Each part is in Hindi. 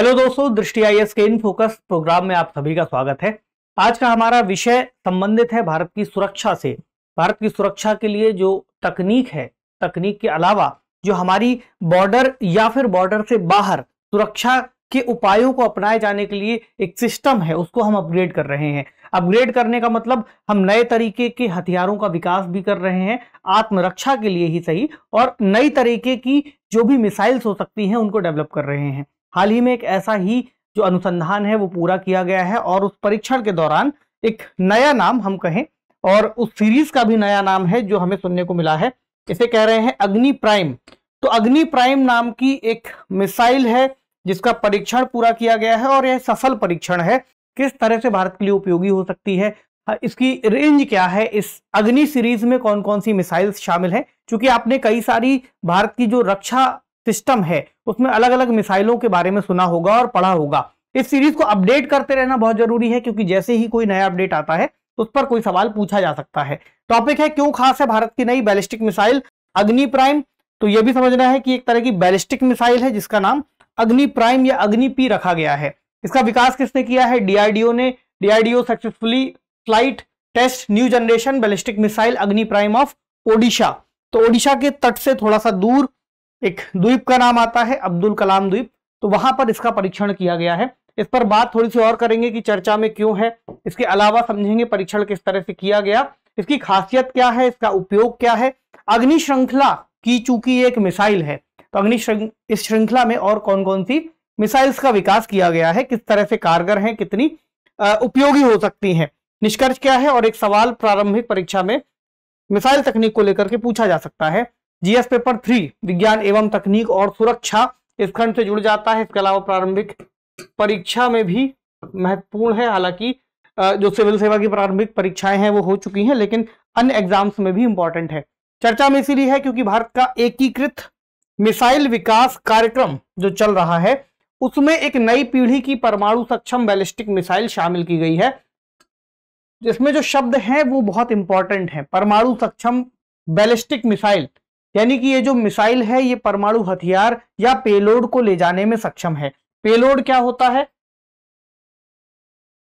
हेलो दोस्तों, दृष्टि आई एस के इन फोकस प्रोग्राम में आप सभी का स्वागत है। आज का हमारा विषय संबंधित है भारत की सुरक्षा से। भारत की सुरक्षा के लिए जो तकनीक है, तकनीक के अलावा जो हमारी बॉर्डर या फिर बॉर्डर से बाहर सुरक्षा के उपायों को अपनाए जाने के लिए एक सिस्टम है, उसको हम अपग्रेड कर रहे हैं। अपग्रेड करने का मतलब हम नए तरीके के हथियारों का विकास भी कर रहे हैं, आत्मरक्षा के लिए ही सही, और नई तरीके की जो भी मिसाइल्स हो सकती हैं, उनको डेवलप कर रहे हैं। हाल ही में एक ऐसा ही जो अनुसंधान है वो पूरा किया गया है और उस परीक्षण के दौरान एक नया नाम हम कहें और उस सीरीज़ का भी नया नाम है जो हमें सुनने को मिला है। इसे कह रहे हैं अग्नि प्राइम। तो अग्नि प्राइम नाम की एक मिसाइल है जिसका परीक्षण पूरा किया गया है और यह सफल परीक्षण है। किस तरह से भारत के लिए उपयोगी हो सकती है? हाँ, इसकी रेंज क्या है? इस अग्नि सीरीज़ में कौन कौन सी मिसाइल्स शामिल हैं? क्योंकि आपने कई सारी भारत की जो रक्षा सिस्टम है उसमें अलग अलग मिसाइलों के बारे में सुना होगा और पढ़ा होगा। इस सीरीज़ को अपडेट करते रहना बहुत ज़रूरी है, क्योंकि जैसे ही कोई नया अपडेट आता है, उस पर कोई सवाल पूछा जा सकता है। टॉपिक है, क्यों खास है भारत की नई बैलिस्टिक मिसाइल अग्नि प्राइम तो यह भी समझना है कि एक तरह की बैलिस्टिक मिसाइल है, जिसका नाम अग्नि प्राइम या अग्नि पी रखा गया है। इसका विकास किसने किया है? डीआरडीओ ने। DRDO successfully flight test new generation ballistic missile Agni prime off Odisha तो ओडिशा के तट से थोड़ा सा दूर एक द्वीप का नाम आता है, अब्दुल कलाम द्वीप। तो वहाँ पर इसका परीक्षण किया गया है। इस पर बात थोड़ी सी और करेंगे कि चर्चा में क्यों है। इसके अलावा समझेंगे परीक्षण किस तरह से किया गया। इसकी खासियत क्या है, इसका उपयोग क्या है। अग्नि श्रृंखला की चूँकि एक मिसाइल है तो अग्नि इस श्रृंखला में और कौन कौन सी मिसाइल्स का विकास किया गया है, किस तरह से कारगर है, कितनी उपयोगी हो सकती है। निष्कर्ष क्या है और एक सवाल प्रारंभिक परीक्षा में मिसाइल तकनीक को लेकर के पूछा जा सकता है। जीएस पेपर थ्री, विज्ञान एवं तकनीक और सुरक्षा इस खंड से जुड़ जाता है। इसके अलावा प्रारंभिक परीक्षा में भी महत्वपूर्ण है। हालाँकि जो सिविल सेवा की प्रारंभिक परीक्षाएँ हैं, वो हो चुकी हैं, लेकिन अन्य एग्ज़ाम्स में भी इंपॉर्टेंट है। चर्चा में इसीलिए है क्योंकि भारत का एकीकृत मिसाइल विकास कार्यक्रम जो चल रहा है, उसमें एक नई पीढ़ी की परमाणु सक्षम बैलिस्टिक मिसाइल शामिल की गई है, जिसमें जो शब्द हैं, वो बहुत इंपॉर्टेंट है। परमाणु सक्षम बैलिस्टिक मिसाइल यानी कि ये जो मिसाइल है, ये परमाणु हथियार या पेलोड को ले जाने में सक्षम है। पेलोड क्या होता है?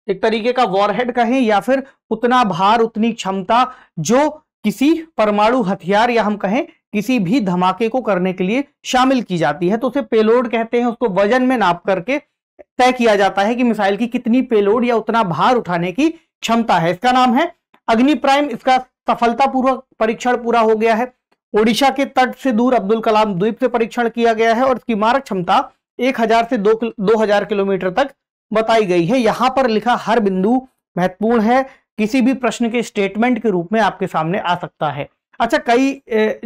एक तरीके का वॉरहेड कहें या फिर उतना भार, उतनी क्षमता जो किसी परमाणु हथियार या हम कहें किसी भी धमाके को करने के लिए शामिल की जाती है। तो उसे पेलोड कहते हैं। उसको वज़न में नाप करके तय किया जाता है कि मिसाइल की कितनी पेलोड या उतना भार उठाने की क्षमता है। इसका नाम है अग्नि प्राइम इसका सफलतापूर्वक परीक्षण पूरा हो गया है। ओडिशा के तट से दूर अब्दुल कलाम द्वीप से परीक्षण किया गया है और इसकी मारक क्षमता 1000 से 2 2000 किलोमीटर तक बताई गई है। यहाँ पर लिखा हर बिंदु महत्वपूर्ण है। किसी भी प्रश्न के स्टेटमेंट के रूप में आपके सामने आ सकता है। अच्छा कई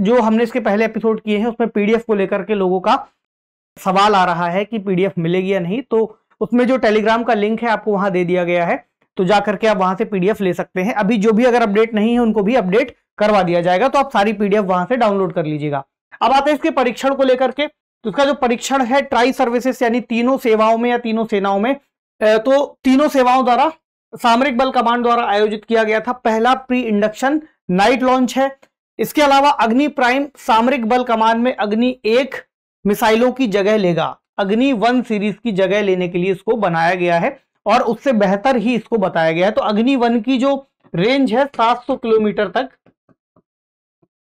जो हमने इसके पहले एपिसोड किए हैं, उसमें पीडीएफ को लेकर के लोगों का सवाल आ रहा है कि पीडीएफ मिलेगी या नहीं। तो उसमें जो टेलीग्राम का लिंक है, आपको वहाँ दे दिया गया है। तो जाकर के आप वहाँ से पीडीएफ ले सकते हैं। अभी जो भी अगर अपडेट नहीं है, उनको भी अपडेट करवा दिया जाएगा तो आप सारी पीडीएफ वहाँ से डाउनलोड कर लीजिएगा। अब आते हैं इसके परीक्षण को लेकर के। तो इसका जो परीक्षण है ट्राई सर्विसेस यानी तीनों सेवाओं में या तीनों सेनाओं में तो तीनों सेवाओं द्वारा, सामरिक बल कमांड द्वारा आयोजित किया गया था। पहला प्री इंडक्शन नाइट लॉन्च है। इसके अलावा अग्नि प्राइम सामरिक बल कमान में अग्नि एक मिसाइलों की जगह लेगा। अग्नि वन सीरीज़ की जगह लेने के लिए इसको बनाया गया है। और उससे बेहतर ही इसको बताया गया है। तो अग्नि वन की जो रेंज है 700 किलोमीटर तक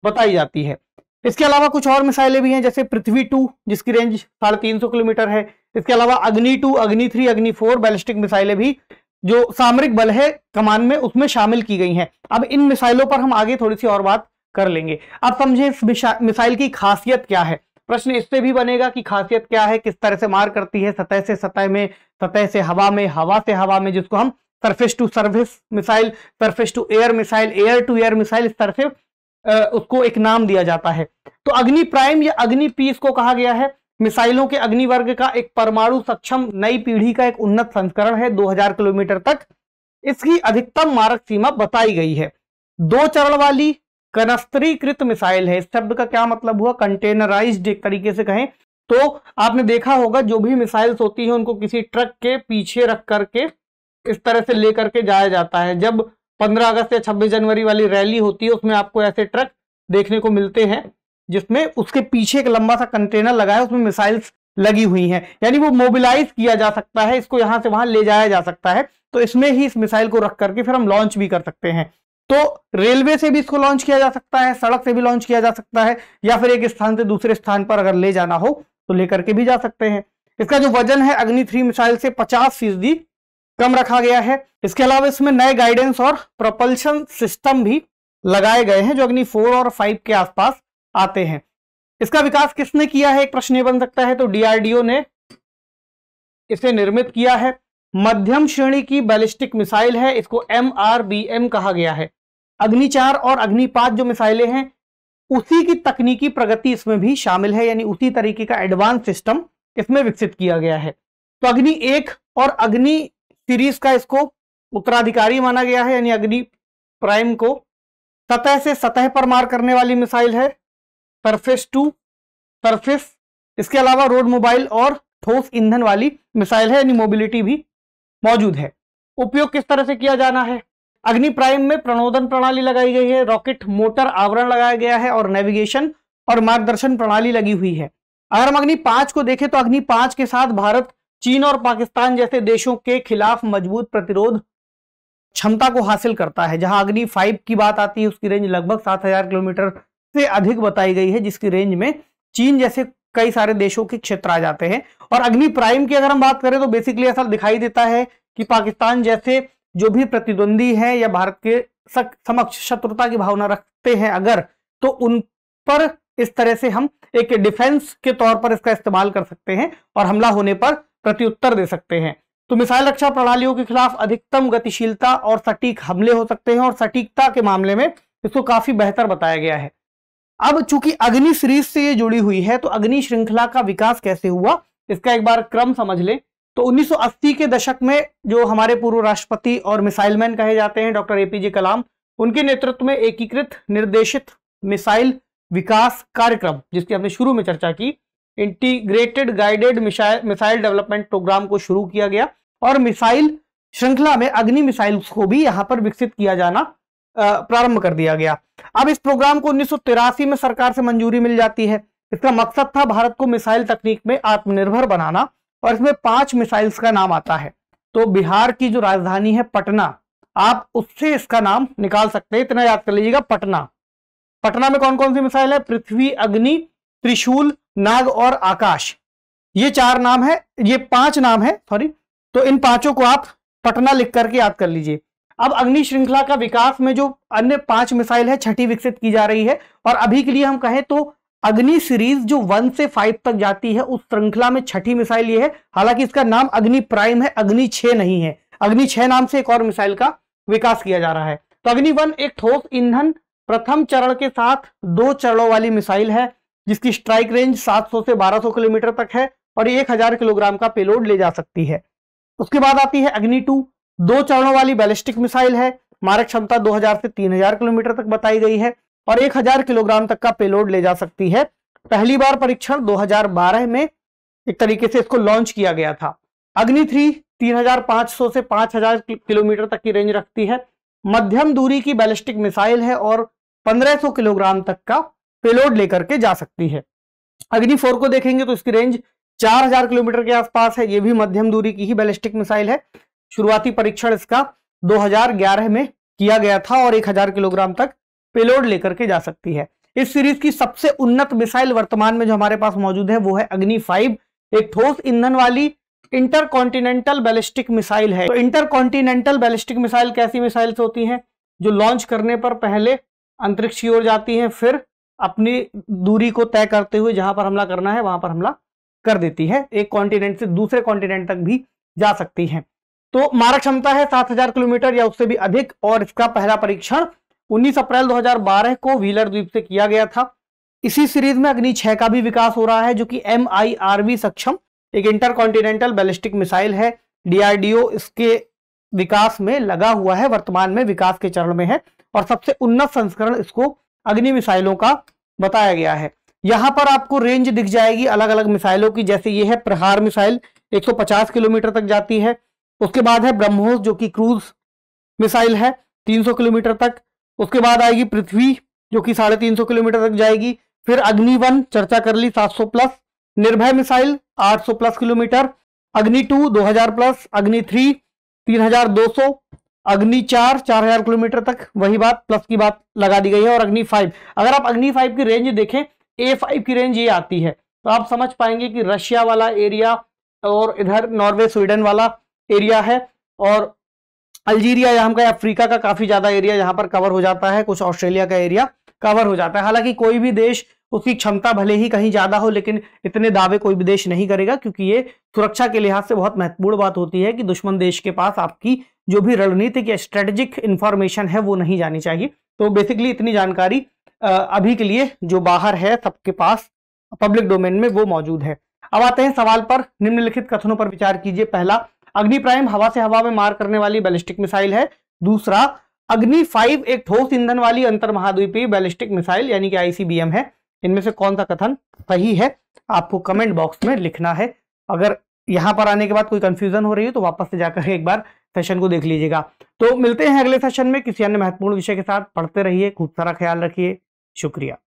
बताई जाती है। इसके अलावा कुछ और मिसाइलें भी हैं, जैसे पृथ्वी टू, जिसकी रेंज साढ़े तीन सौ किलोमीटर है। इसके अलावा अग्नि टू, अग्नि थ्री, अग्नि फोर बैलिस्टिक मिसाइलें भी जो सामरिक बल है, कमान में, उसमें शामिल की गई हैं। अब इन मिसाइलों पर हम आगे थोड़ी सी और बात कर लेंगे। आप समझे इस मिसाइल की खासियत क्या है। प्रश्न इससे भी बनेगा कि खासियत क्या है, किस तरह से मार करती है, सतह से सतह में, सतह से हवा में, हवा से हवा में, जिसको हम surface to service missile surface to air missile air to air missile इस तरह से उसको एक नाम दिया जाता है। तो अग्नि प्राइम या अग्नि पीस को कहा गया है। मिसाइलों के अग्नि वर्ग का एक परमाणु सक्षम नई पीढ़ी का एक उन्नत संस्करण है 2000 किलोमीटर तक। इसकी अधिकतम मारक सीमा बताई गई है। दो चरण वाली कनस्त्रीकृत मिसाइल है। इस शब्द का क्या मतलब हुआ? कंटेनराइज्ड एक तरीके से कहें। तो आपने देखा होगा, जो भी मिसाइल्स होती है, उनको किसी ट्रक के पीछे रख करके इस तरह से लेकर के जाया जाता है। जब 15 अगस्त या 26 जनवरी वाली रैली होती है, उसमें आपको ऐसे ट्रक देखने को मिलते हैं, जिसमें उसके पीछे एक लंबा सा कंटेनर लगा है, उसमें मिसाइल्स लगी हुई हैं। यानी वो मोबिलाइज किया जा सकता है, इसको यहाँ से वहाँ ले जाया जा सकता है। तो इसमें ही इस मिसाइल को रख करके फिर हम लॉन्च भी कर सकते हैं। तो रेलवे से भी इसको लॉन्च किया जा सकता है, सड़क से भी लॉन्च किया जा सकता है, या फिर एक स्थान से दूसरे स्थान पर अगर ले जाना हो तो लेकर के भी जा सकते हैं। इसका जो वज़न है, अग्नि थ्री मिसाइल से पचास फ़ीसदी कम रखा गया है। इसके अलावा इसमें नए गाइडेंस और प्रपल्शन सिस्टम भी लगाए गए हैं, जो अग्नि फोर और फाइव के आसपास आते हैं। इसका विकास किसने किया है, एक प्रश्न ये बन सकता है तो डीआरडीओ ने इसे निर्मित किया है। मध्यम श्रेणी की बैलिस्टिक मिसाइल है, इसको एम आर बी एम कहा गया है। अग्नि चार और अग्नि पाँच जो मिसाइलें हैं, उसी की तकनीकी प्रगति इसमें भी शामिल है, यानी उसी तरीके का एडवांस सिस्टम इसमें विकसित किया गया है। तो अग्नि एक और अग्नि सीरीज़ का इसको उत्तराधिकारी माना गया है, यानी अग्नि प्राइम को सतह से सतह पर मार करने वाली मिसाइल है सरफेस टू सरफेस इसके अलावा रोड मोबाइल और ठोस ईंधन वाली मिसाइल है, यानी मोबिलिटी भी मौजूद है। उपयोग किस तरह से किया जाना है? अग्नि प्राइम में प्रणोदन प्रणाली लगाई गई है, रॉकेट, मोटर आवरण लगाया गया है और नेविगेशन और मार्गदर्शन प्रणाली लगी हुई है। अगर हम अग्नि पाँच को देखें तो अग्नि पाँच के साथ भारत, चीन और पाकिस्तान जैसे देशों के खिलाफ मज़बूत प्रतिरोध क्षमता को हासिल करता है, जहाँ अग्नि फाइव की बात आती है, उसकी रेंज लगभग सात हज़ार किलोमीटर से अधिक बताई गई है, जिसकी रेंज में चीन जैसे कई सारे देशों के क्षेत्र आ जाते हैं। और अग्नि प्राइम की अगर हम बात करें तो बेसिकली ऐसा दिखाई देता है कि पाकिस्तान जैसे जो भी प्रतिद्वंदी है या भारत के समक्ष शत्रुता की भावना रखते हैं अगर तो उन पर इस तरह से हम एक डिफेंस के तौर पर इसका इस्तेमाल कर सकते हैं और हमला होने पर प्रत्युत्तर दे सकते हैं। तो मिसाइल रक्षा प्रणालियों के खिलाफ अधिकतम गतिशीलता और सटीक हमले हो सकते हैं और सटीकता के मामले में इसको काफ़ी बेहतर बताया गया है। अब चूँकि अग्नि सीरीज़ से ये जुड़ी हुई है तो अग्नि श्रृंखला का विकास कैसे हुआ, इसका एक बार क्रम समझ ले। तो 1980 के दशक में जो हमारे पूर्व राष्ट्रपति और मिसाइल मैन कहे जाते हैं, डॉक्टर एपीजे कलाम, उनके नेतृत्व में एकीकृत, निर्देशित मिसाइल विकास कार्यक्रम, जिसकी हमने शुरू में चर्चा की, integrated guided missile development programme को शुरू किया गया और मिसाइल श्रृंखला में अग्नि मिसाइल को भी यहाँ पर विकसित किया जाना प्रारंभ कर दिया गया। अब इस प्रोग्राम को उन्नीस सौ तिरासी में सरकार से मंजूरी मिल जाती है। इसका मकसद था भारत को मिसाइल तकनीक में आत्मनिर्भर बनाना और इसमें पाँच मिसाइल्स का नाम आता है। तो बिहार की जो राजधानी है पटना, आप उससे इसका नाम निकाल सकते हैं। इतना याद कर लीजिएगा, पटना। पटना में कौन कौन सी मिसाइल है? पृथ्वी, अग्नि, त्रिशूल, नाग और आकाश। ये चार नाम है, ये पाँच नाम है सॉरी तो इन पाँचों को आप पटना लिख करके याद कर लीजिए। अब अग्नि श्रृंखला का विकास में जो अन्य पाँच मिसाइल है, छठी विकसित की जा रही है। और अभी के लिए हम कहें तो अग्नि सीरीज़ जो वन से फाइव तक जाती है, उस श्रृंखला में छठी मिसाइल ये है। हालाँकि इसका नाम अग्नि प्राइम है, अग्नि छह नहीं है। अग्नि छह नाम से एक और मिसाइल का विकास किया जा रहा है। तो अग्नि वन एक ठोस ईंधन प्रथम चरण के साथ दो चरणों वाली मिसाइल है, जिसकी स्ट्राइक रेंज 700 से 1200 किलोमीटर तक है और ये 1000 किलोग्राम का पेलोड ले जा सकती है। उसके बाद आती है अग्नि टू दो चरणों वाली बैलिस्टिक मिसाइल है। मारक क्षमता 2000 से 3000 किलोमीटर तक बताई गई है। और 1000 किलोग्राम तक का पेलोड ले जा सकती है। पहली बार परीक्षण 2012 में एक तरीके से इसको लॉन्च किया गया था। अग्नि थ्री 3500 से 5000 किलोमीटर तक की रेंज रखती है। मध्यम दूरी की बैलिस्टिक मिसाइल है और 1500 किलोग्राम तक का पेलोड लेकर के जा सकती है। अग्नि फोर को देखेंगे तो इसकी रेंज 4000 किलोमीटर के आसपास है। ये भी मध्यम दूरी की ही बैलिस्टिक मिसाइल है। शुरुआती परीक्षण इसका 2011 में किया गया था और 1000 किलोग्राम तक पेलोड लेकर के जा सकती है। इस सीरीज़ की सबसे उन्नत मिसाइल वर्तमान में जो हमारे पास मौजूद है, वो है अग्नि फाइव। एक ठोस ईंधन वाली इंटरकॉन्टिनेंटल बैलिस्टिक मिसाइल है। तो इंटरकॉन्टिनेंटल बैलिस्टिक मिसाइल कैसी मिसाइल्स होती हैं? जो लॉन्च करने पर पहले अंतरिक्ष की ओर जाती हैं, फिर अपनी दूरी को तय करते हुए जहाँ पर हमला करना है, वहाँ पर हमला कर देती है। एक कॉन्टिनेंट से दूसरे कॉन्टिनेंट तक भी जा सकती है। तो मारक क्षमता है 7000 किलोमीटर या उससे भी अधिक, और इसका पहला परीक्षण 19 अप्रैल 2012 को व्हीलर द्वीप से किया गया था। इसी सीरीज़ में अग्नि छह का भी विकास हो रहा है, जो कि एम सक्षम, एक इंटरकॉन्टिनेंटल बैलिस्टिक मिसाइल है। डीआरडीओ इसके विकास में लगा हुआ है, वर्तमान में विकास के चरण में है, और सबसे उन्नत संस्करण इसको अग्नि मिसाइलों का बताया गया है। यहाँ पर आपको रेंज दिख जाएगी अलग अलग मिसाइलों की, जैसे ये है प्रहार मिसाइल 150 किलोमीटर तक जाती है। उसके बाद है ब्रह्मोस, जो कि क्रूज मिसाइल है 300 किलोमीटर तक। उसके बाद आएगी पृथ्वी, जो कि साढ़े तीन सौ किलोमीटर तक जाएगी। फिर अग्नि वन, चर्चा कर ली 700 plus. Nirbhay missile 800 plus kilometre. Agni two 2000 plus. Agni three 3200 Agni चार 4000 किलोमीटर तक। वही बात, प्लस की बात लगा दी गई है। और अग्नि फाइव। अगर आप अग्नि फाइव की रेंज देखें, ए फाइव की रेंज ये आती है तो आप समझ पाएँगे कि रशिया वाला एरिया और इधर नॉर्वे स्वीडन वाला एरिया है। और अल्जीरिया यहाँ का अफ्रीका का काफ़ी ज़्यादा एरिया यहाँ पर कवर हो जाता है, कुछ ऑस्ट्रेलिया का एरिया कवर हो जाता है। हालाँकि कोई भी देश उसकी क्षमता भले ही कहीं ज़्यादा हो, लेकिन इतने दावे कोई भी देश नहीं करेगा, क्योंकि ये सुरक्षा के लिहाज से बहुत महत्वपूर्ण बात होती है कि दुश्मन देश के पास आपकी जो भी रणनीतिक या स्ट्रेटेजिक इंफॉर्मेशन है, वो नहीं जानी चाहिए। तो बेसिकली इतनी जानकारी अभी के लिए जो बाहर है सबके पास पब्लिक डोमेन में वो मौजूद है। अब आते हैं सवाल पर, निम्नलिखित कथनों पर विचार कीजिए। पहला अग्नि प्राइम हवा से हवा में मार करने वाली बैलिस्टिक मिसाइल है। दूसरा, अग्नि फाइव एक ठोस ईंधन वाली अंतर महाद्वीपीय बैलिस्टिक मिसाइल, यानी कि आईसीबीएम है। इनमें से कौन सा कथन सही है, आपको कमेंट बॉक्स में लिखना है। अगर यहाँ पर आने के बाद कोई कंफ्यूजन हो रही है तो वापस से जाकर एक बार सेशन को देख लीजिएगा। तो मिलते हैं अगले सेशन में, किसी अन्य महत्वपूर्ण विषय के साथ। पढ़ते रहिए, खूब सारा ख्याल रखिए। शुक्रिया।